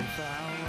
if I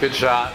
Good shot.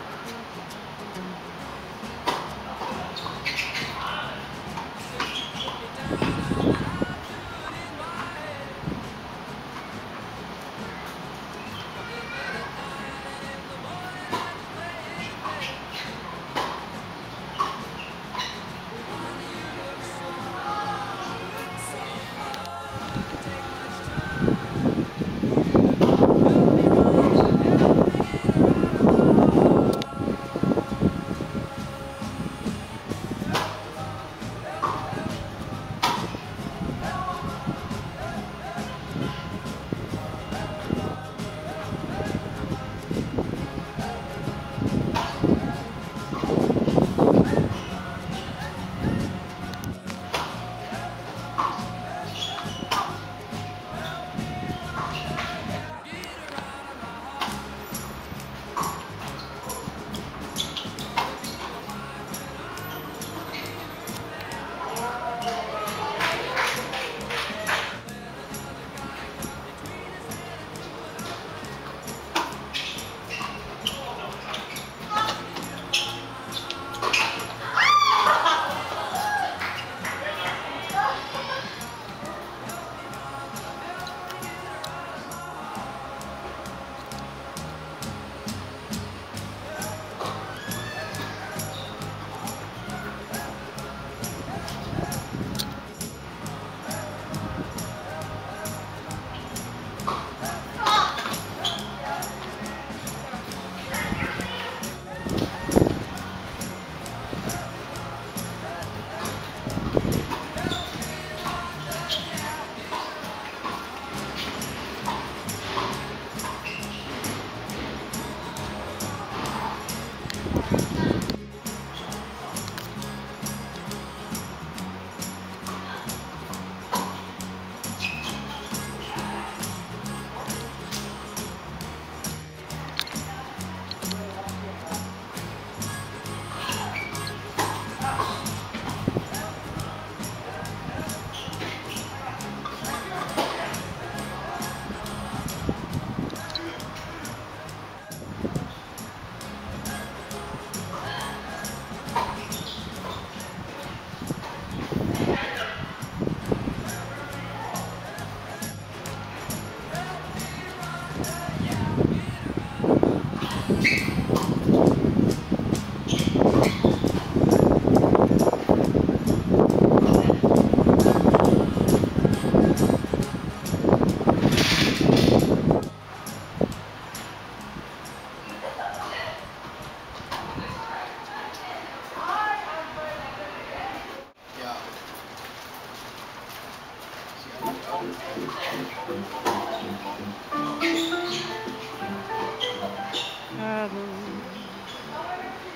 Heaven,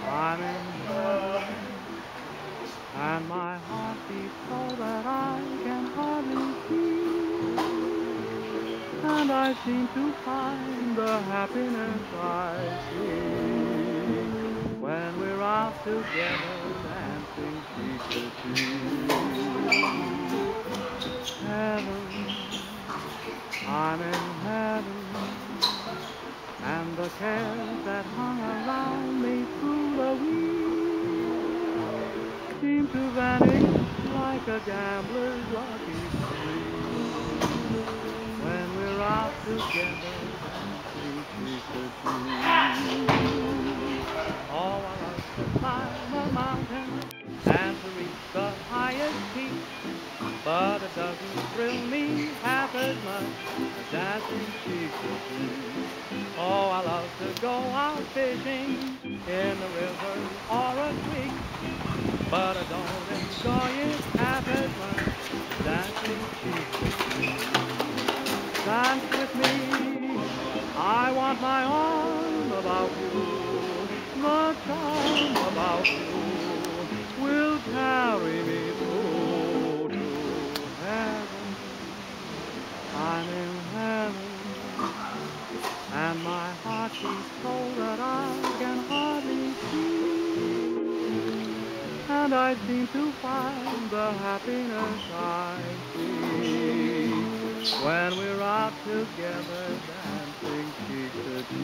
I'm in heaven, and my heart beats so that I can hardly see. And I seem to find the happiness I see when we're out together dancing cheek to cheek. Heaven, I'm in heaven, and the cares that hung around me through the week seem to vanish like a gambler's lucky streak when we're out together cheek to cheek. Oh, I love to climb a mountain and to reach the highest peak, but it doesn't thrill me half as much as dancing to cheek. Oh, I love to go out fishing in the river or a creek, but I don't enjoy it half as much as dancing to cheek. Dance with me, I want my arm about you. My charm about you will carry me and I seem to find the happiness I seek when we're out together dancing cheek to cheek.